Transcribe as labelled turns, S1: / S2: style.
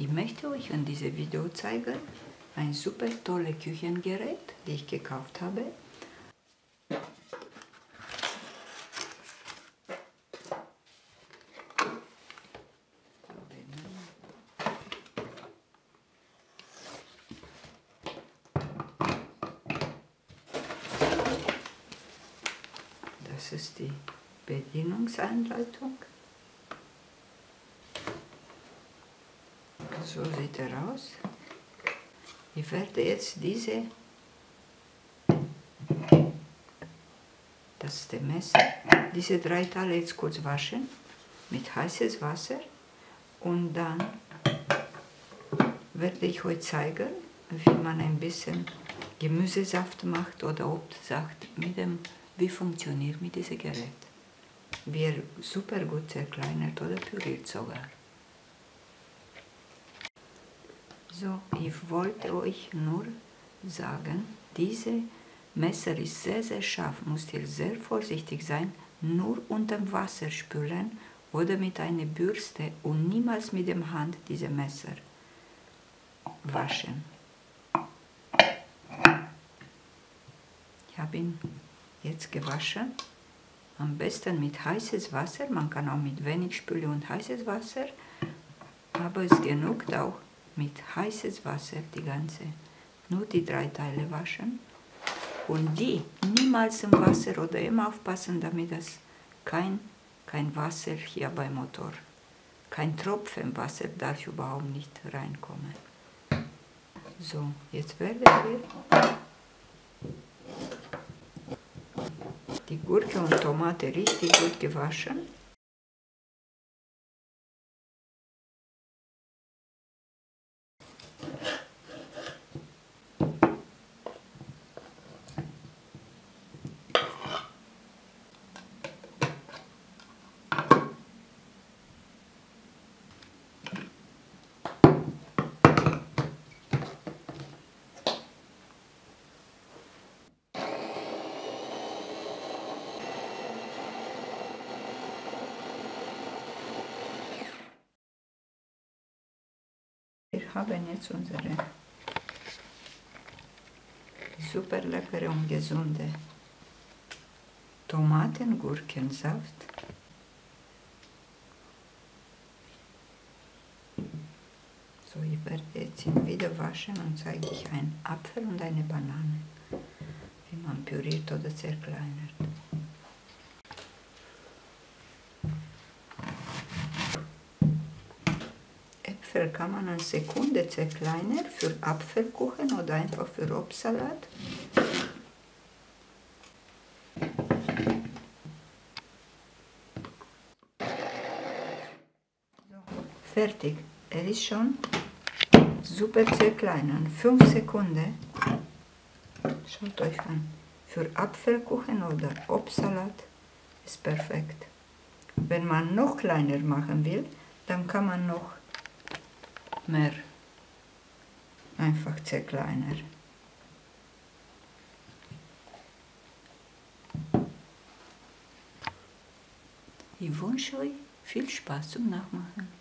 S1: Ich möchte euch in diesem Video zeigen ein super tolles Küchengerät, das ich gekauft habe. Das ist die Bedienungsanleitung. So sieht er aus. Ich werde jetzt diese, das ist der Messer, diese drei Teile jetzt kurz waschen mit heißes Wasser und dann werde ich euch zeigen, wie man ein bisschen Gemüsesaft macht oder Obstsaft mit dem, wie funktioniert mit diesem Gerät. Er super gut zerkleinert oder püriert sogar. So, ich wollte euch nur sagen, diese Messer ist sehr, sehr scharf, müsst ihr sehr vorsichtig sein, nur unter Wasser spülen oder mit einer Bürste und niemals mit der Hand diese Messer waschen. Ich habe ihn jetzt gewaschen, am besten mit heißes Wasser, man kann auch mit wenig Spüle und heißes Wasser, aber es genügt auch mit heißes Wasser die ganze, nur die drei Teile waschen und die niemals im Wasser oder immer aufpassen, damit das kein, kein Wasser hier beim Motor, kein Tropfen Wasser darf überhaupt nicht reinkommen. So, jetzt werden wir die Gurke und Tomate richtig gut gewaschen. Wir haben jetzt unsere super leckere und gesunde Tomatengurkensaft. So, ich werde jetzt ihn wieder waschen und zeige ich einen Apfel und eine Banane, wie man püriert oder zerkleinert. Äpfel kann man eine Sekunde zerkleinern für Apfelkuchen oder einfach für Obstsalat. Fertig. Er ist schon super zerkleinern. 5 Sekunden. Schaut euch an. Für Apfelkuchen oder Obstsalat ist perfekt. Wenn man noch kleiner machen will, dann kann man noch mehr einfach zerkleinern. Ich wünsche euch viel Spaß zum Nachmachen.